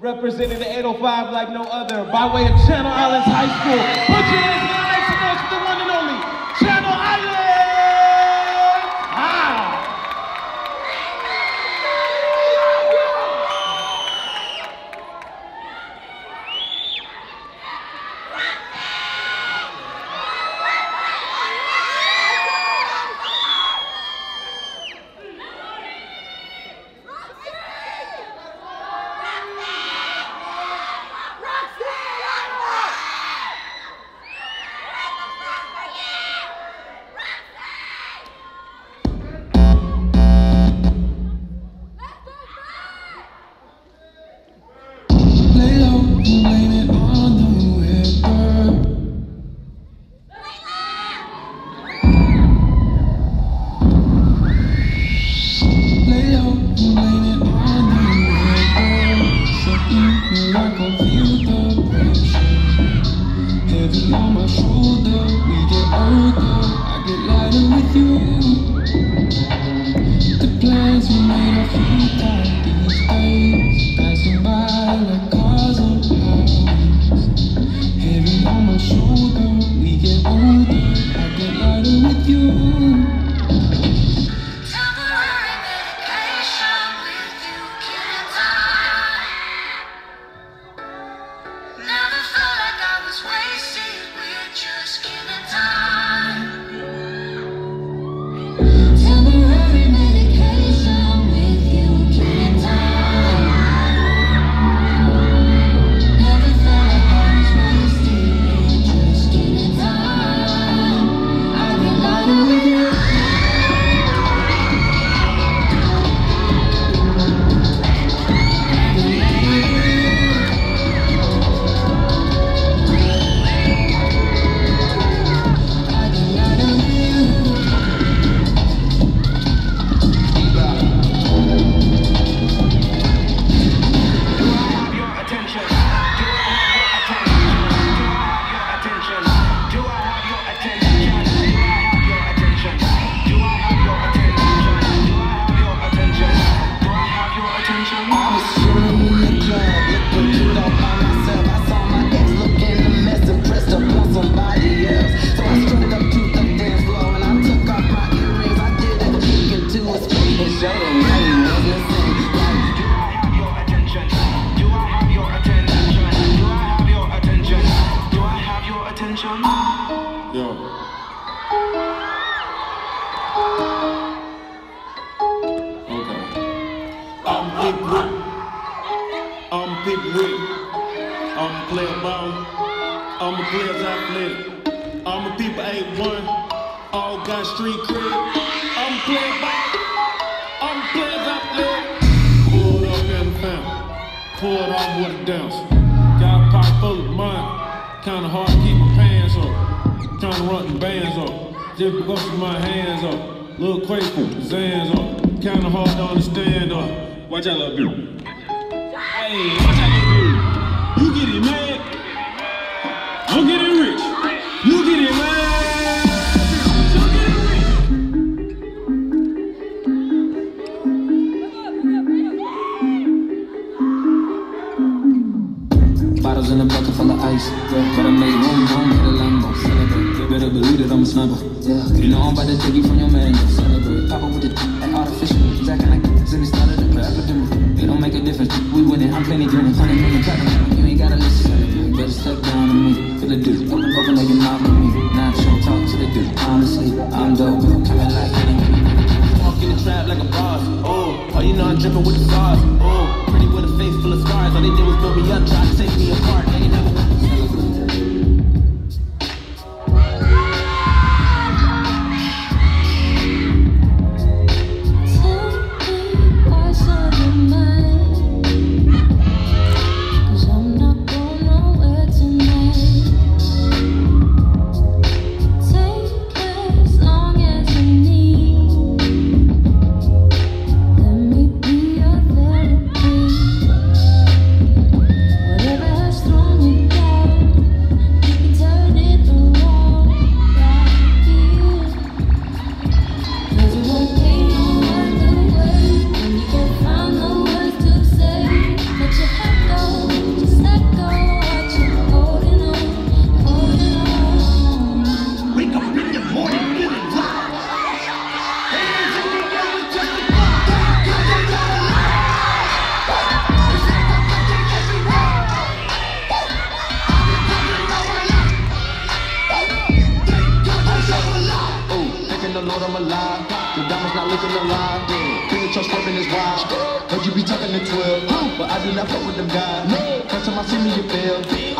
representing the 805 like no other, by way of Channel Islands High School. You. The plans we made are futile Temporary Big Rick. I'm Big Rick. I'm a player ball. I'm a player's athletic. I'm a people A1. All got street cred. I'm a player ball. I'm a player's athletic. Pulled up in the family. Pulled off with a dance. Got a pocket full of money. Kinda hard to keep my pants up. Trying to run the bands up. Just because my hands up. Little Quaker, Zans up. Kinda hard to understand up. Watch out, little dude. Hey, watch out, little dude. You get it, man. I'm getting rich. You get it, man. You get it rich. Bottles in a bucket full of ice. Yeah. But I made room, room, hit a Lambo. Celebrate. You better believe that I'm a sniper. Yeah. You know I'm about to take you from your man. Celebrate. Papa with the and artificial. Like and he started epidemic. It don't make a difference. We winning. I'm plenty grinning. Hundred million platinum. You ain't gotta listen. Better step down to me. Feel the dude. Open, open like your mouth with me. Nacho. Talk to the dude. Honestly, I'm dope. Coming like. Walk in the trap like a boss. Oh, oh, you know I'm dripping with the sauce. Oh, but I'm alive. The diamonds not looking alive. Been the trust swerving is wild. Heard you be talking to 12, but I do not fuck with them guys. First time I see me, you fail.